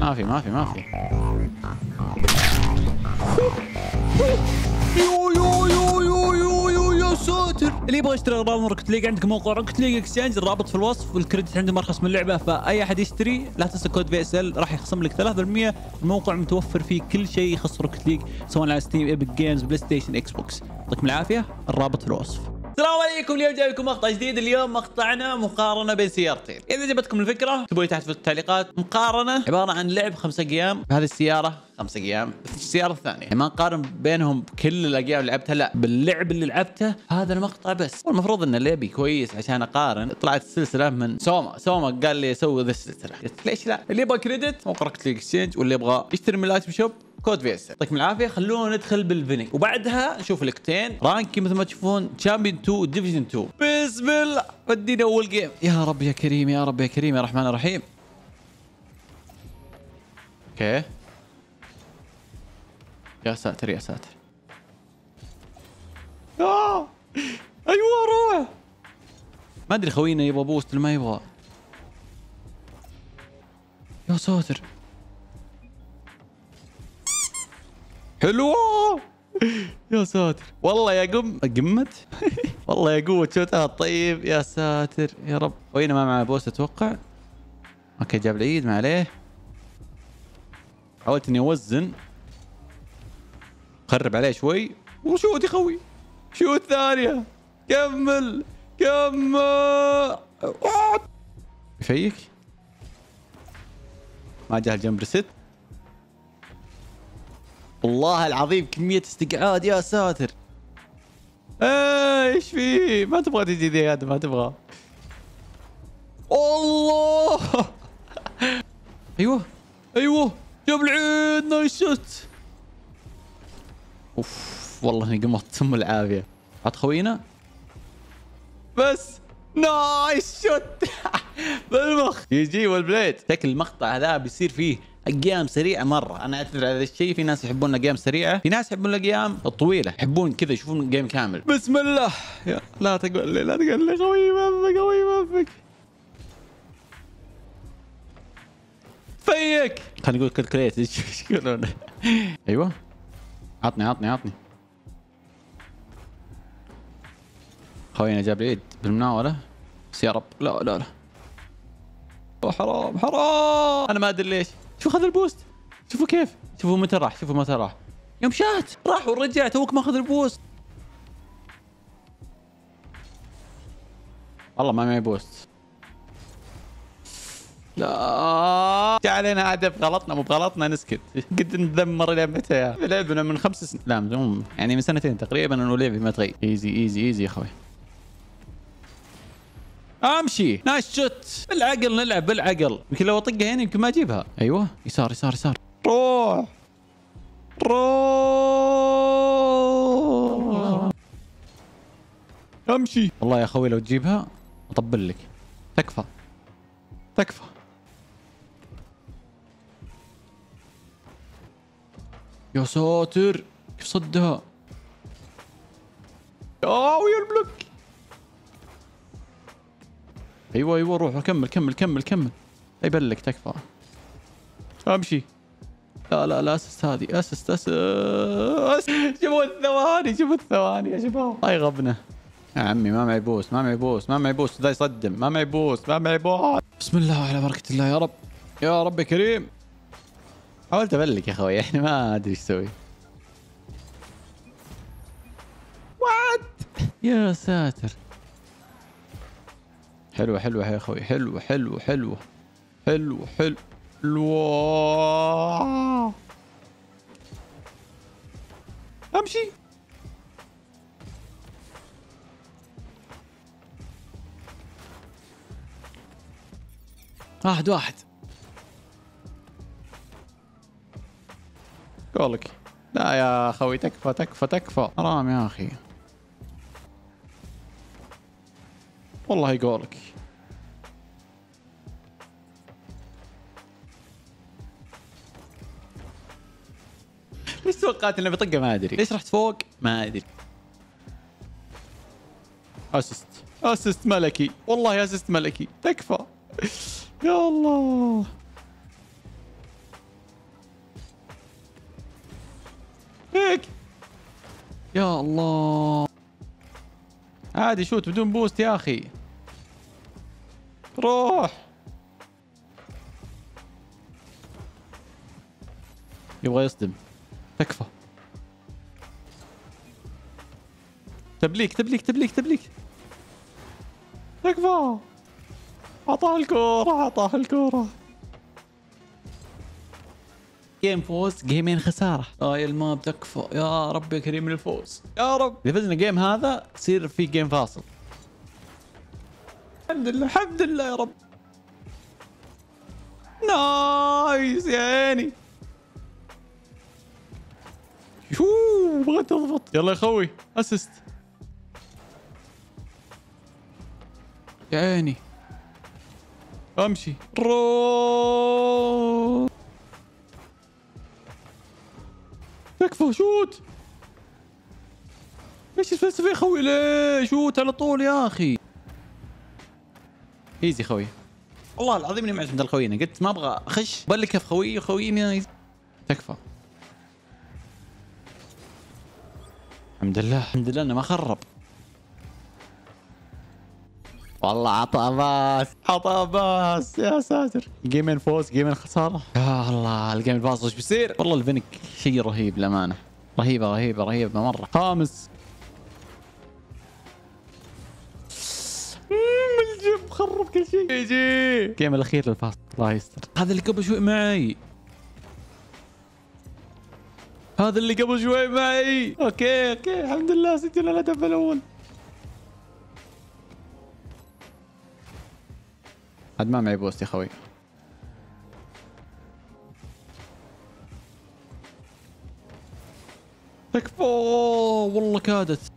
ما في ما في ما في. يو يو يو يو يو يو يا ساتر. اللي يبغى يشتري اغراض Rocket League عندك موقع Rocket League Exchange الرابط في الوصف وال credit عنده ارخص من اللعبة فأي أحد يشتري لا تنسى كود في اس ال راح يخصم لك 3% الموقع متوفر فيه كل شيء يخص Rocket League سواء على Steam Epic Games PlayStation Xbox يعطيكم العافية الرابط في الوصف. السلام عليكم اليوم جاي لكم مقطع جديد. اليوم مقطعنا مقارنة بين سيارتين. إذا عجبتكم الفكرة اكتبوا لي تحت في التعليقات. مقارنة عبارة عن لعب خمسة أيام. هذه السيارة خمسة أيام. السيارة الثانية يعني ما نقارن بينهم بكل الأيام اللي لعبتها لا باللعب اللي لعبته هذا المقطع بس. والمفروض إن لعبي كويس عشان أقارن. طلعت السلسلة من سوما. سوما قال لي سوي ذا السلسلة. قلت ليش لا؟ اللي يبغى credit موقع League Exchange واللي يبغى يشتري من ال item shop كود في اس. يعطيكم العافية. خلونا ندخل بال Fennec وبعدها نشوف ال Octane. rank ي مثل ما تشوفون Champion 2 Division 2 بسم الله! ودينا أول game يا رب يا كريم يا رب يا كريم يا رحمن الرحيم. okay. يا ساتر يا ساتر. آه. أيوه روح! ما أدري خوينا يبغى boost ولا ما يبغى. يا ساتر! حلوة يا ساتر. والله يا قم قمت. والله يا قوة شوتها طيب يا ساتر. يا رب. وين ما معه boost أتوقع. okay جاب العيد ما عليه. حاولت إني أوزن. خرب عليه شوي. وشوت يا خوي. شوت ثانية. كمل. كمل. يفيك. ما جاه الجمب ريست. والله العظيم كمية استقعاد يا ساتر. إيش في؟ ما تبغى تجي ذي هذا ما تبغى. الله! أيوه أيوه جاب العيد نايس شوت أوف والله إني قمت ثم العافية. عط خوينا؟ بس نايس شوت بالمخ. يجي والبليد. شكل المقطع هذا بيصير فيه اقيام سريعه مرة. أنا أعتذر على هذا الشيء. في ناس يحبون الاقيام سريعة في ناس يحبون الاقيام الطويله يحبون كذا يشوفون جيم كامل. بسم الله. يا لا تقول لي لا تقول لي. قوي مفك قوي مفك فيك. خلينا نقول calculated إيش يقولون؟ أيوه. عطني عطني عطني. خوينا جاب العيد بالمناوله بس يا رب. لا لا لا. حرام حرام. أنا ما أدري ليش. شوف خذ ال boost. شوفوا كيف. شوفوا متى راح شوفوا متى راح. يوم شات. راح ورجع توك ماخذ ال boost. والله ما معي boost. لا. علينا هدف غلطنا مو بغلطنا نسكت. قد ندمر لعبتها لعبنا من خمس سنين لا يعني من سنتين تقريبا انه لعبي ما تغير. easy easy easy يا أخوي. امشي. nice shot بالعقل نلعب بالعقل. يمكن لو اطقها هنا يمكن ما اجيبها. أيوه. يسار يسار يسار. روح. روح. امشي. والله يا أخوي لو تجيبها أطبل لك. تكفى. تكفى. يا ساتر. كيف صدها؟ يا ويا البلوك. أيوه أيوه روح كمل كمل كمل كمل. يبلك تكفى. أمشي. لا لا لا أسست هذه أسست أسست. شوفوا الثواني شوفوا الثواني يا شباب. الله يغبنا يا عمي ما معي boost ما معي boost ما معي boost. ذا يصدم. ما معي boost ما معي boost. بسم الله على بركة الله يا رب. يا رب يا كريم. حاولت أبلك يا أخوي يعني ما أدري إيش أسوي. what يا ساتر. حلوة حلوة يا أخوي. حلوة حلوة حلوة حلوة حلوة حلوة أمشي. واحد واحد. قولك. لا يا أخوي تكفى تكفى تكفى. حرام يا أخي. والله قولك ليش توقعت إنه بيطقه؟ ما أدري. ليش رحت فوق؟ ما أدري. أسست. أسست ملكي. والله أسست ملكي. تكفى. يا الله. هيك. يا الله. عادي شوت بدون بوست يا أخي. روح. يبغى يصدم. تكفى. تبليك تبليك تبليك تبليك. تكفى. أعطاه الكورة أعطاه الكورة. game فوز جيمين خسارة. هاي ال map تكفى. يا رب يا كريم الفوز. يا رب. اذا فزنا game هذا يصير في game فاصل. الحمد لله الحمد لله يا رب. nice يا عيني. شو بغيت اضبط. يلا يا خوي assist يا عيني. امشي. رو تكفى شوت. إيش الفلسفة يا خوي؟ ليه شوت على طول يا أخي. easy خوي. والله العظيم إني معتمد على خوينا قلت ما أبغى أخش block في خوي خويني تكفى. الحمد لله. الحمد لله إنه ما خرب. والله عطى pass. عطى pass يا ساتر. جيمين فوز جيمين خسارة. يا الله ال game الفاصل إيش بيصير؟ والله ال Fennec شيء رهيب للأمانة. رهيبة رهيبة رهيبة مرة. خامس. مخرب كل شيء. يجي. ال game الأخير للفاصل الله يستر هذا اللي قبل شوي معي. هذا اللي قبل شوي معي. okay okay. الحمد لله سجلنا الهدف الأول. عاد ما معي boost يا خوي. تكفى والله كادت.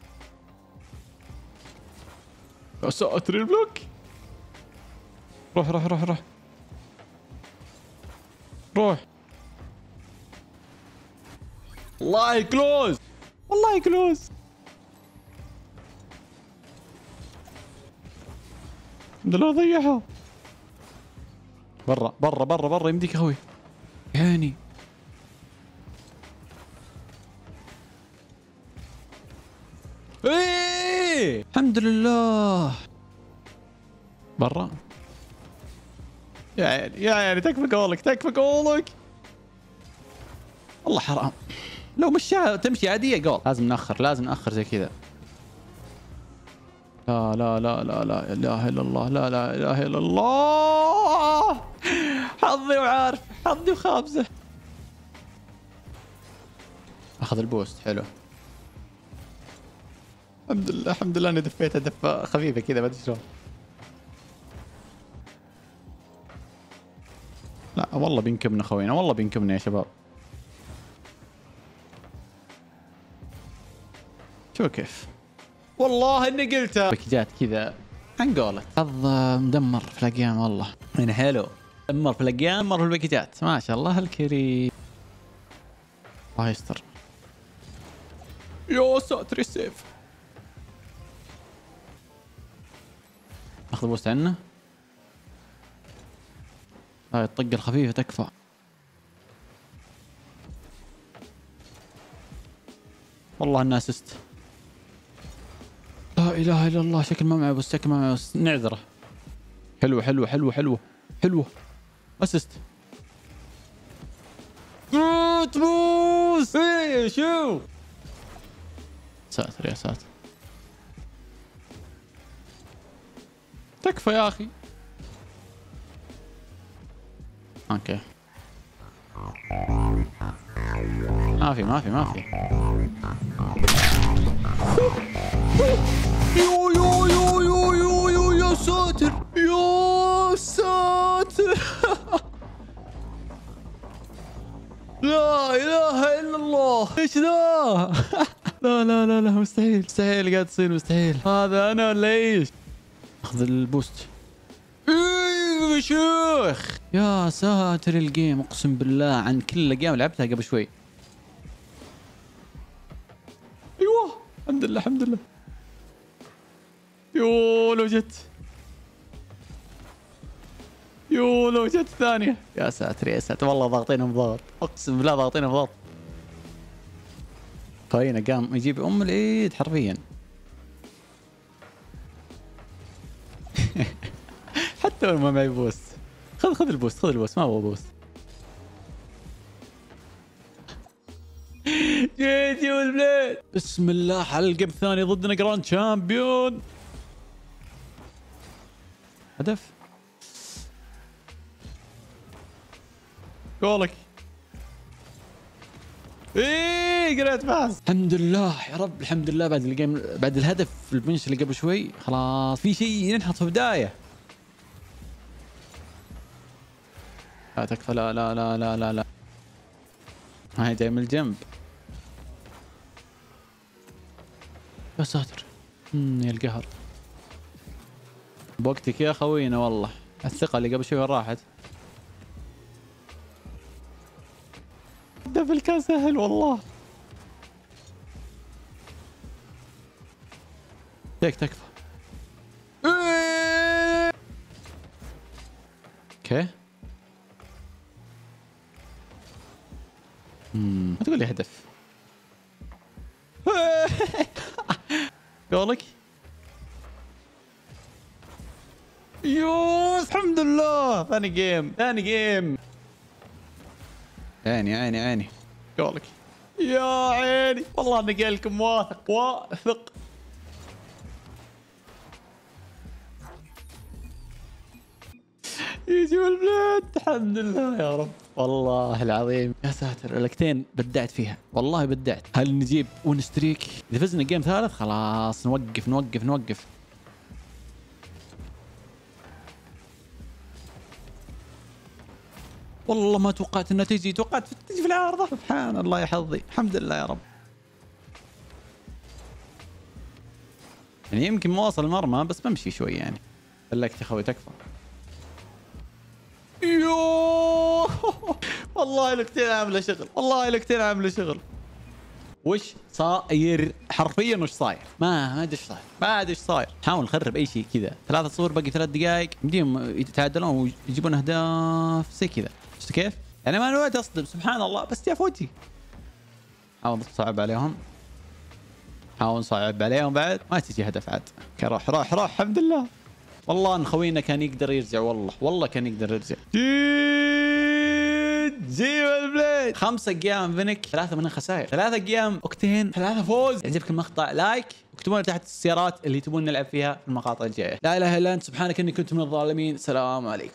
يا ساتر ال block. روح روح روح روح. روح. والله close. والله close. الحمد لله ضيعها. برا برا برا برا يمديك أخوي. يعني. إيه. الحمد لله. برا. يا عيني يا عيني تكفى قولك تكفى قولك. والله حرام. لو مشاها تمشي عادية جول لازم نأخر لازم نأخر زي كذا. لا لا لا لا لا إله إلا الله لا لا إله إلا الله. حظي وعارف حظي وخابزة. أخذ ال boost حلو. الحمد لله الحمد لله إني دفيتها دفه خفيفه كذا ما أدري شلون. والله بينكبنا خوينا والله بينكبنا يا شباب. شو كيف. والله إني قلتها باكجات كذا. عن قولك حظ مدمر في الأقيام والله. يعني حلو. مدمر في الأقيام مدمر في الباكجات ما شاء الله الكريم. الله يستر. يا ساتر ال save اخذ boost عنه. هاي الطقة الخفيفة تكفى. والله انها assist لا إله إلا الله شكل ما معي boost شكل ما معي boost. نعذره. حلوة حلوة حلوة حلوة حلوة اسست موت بوس إيه شو؟ ساتر يا ساتر. تكفى يا أخي. أوكي ما في ما في ما في يو يو يو يو يو يو يا ساتر يا ساتر لا اله الا الله إيش ذا لا لا لا لا مستحيل مستحيل قاعد تصير مستحيل. هذا أنا ولا إيش اخذ ال boost. يا شيخ. يا ساتر ال game اقسم بالله عن كل ال game لعبتها قبل شوي. أيوه الحمد لله الحمد لله. يو لو جت. يو لو جت الثانية يا ساتر يا ساتر. والله ضاغطينهم ضغط. اقسم بالله ضاغطينهم ضغط. خوينا قام يجيب أم العيد حرفيا. حتى ما معي boost خذ خذ ال boost خذ ال boost ما أبغى boost جيت يا البلاد بسم الله حلقة الثانية ضدنا Grand Champion هدف؟ جولك. إيه great pass الحمد لله يا رب الحمد لله. بعد ال game بعد الهدف البنش اللي قبل شوي خلاص. في شيء ننحط في بداية. لا تكفى لا لا لا لا لا. لا هاي جاي من الجنب. يا ساتر. امم يا القهر. بوقتك يا خوينا والله. الثقة اللي قبل شوي راحت؟ دفل كان سهل والله. ليك تكفى. أوكي تقول لي هدف. قولك. يوس الحمد لله. ثاني game ثاني game عيني عيني عيني. قولك. يا عيني. والله إني قايل لكم واثق واثق. GG well played الحمد لله يا رب. والله العظيم. يا ساتر. ال Octane بدعت فيها. والله بدعت. هل نجيب win streak إذا فزنا جيم ثالث خلاص نوقف نوقف نوقف. والله ما توقعت انها تجي توقعت تجي في العارضة. سبحان الله يا حظي. الحمد لله يا رب. يعني يمكن ما وصل المرمى بس بمشي شوي يعني. لك يا أخوي تكفى. يوه والله لكتين عامله شغل والله لكتين عامله شغل وش صاير حرفيا وش صاير؟ ما ما أدري إيش صاير. ما أدري إيش صاير. حاول نخرب أي شيء كذا. ثلاثة صور باقي ثلاث دقائق يمديهم يتعادلون ويجيبون أهداف زي كذا. شفت كيف؟ يعني ما نويت أصدم سبحان الله بس جاء فوتي حاول تصعب عليهم. حاول نصعب عليهم بعد. ما تجي هدف عاد. روح روح روح الحمد لله. والله إن خوينا كان يقدر يرجع والله والله كان يقدر يرجع. GG well played. خمسة أيام Fennec ثلاثة من خسائر. ثلاثة أيام Octane ثلاثة فوز. يعجبك المقطع like اكتبوا لنا تحت السيارات اللي تبون نلعب فيها في المقاطع الجاية. لا إله إلا أنت سبحانك إني كنت من الظالمين. السلام عليكم.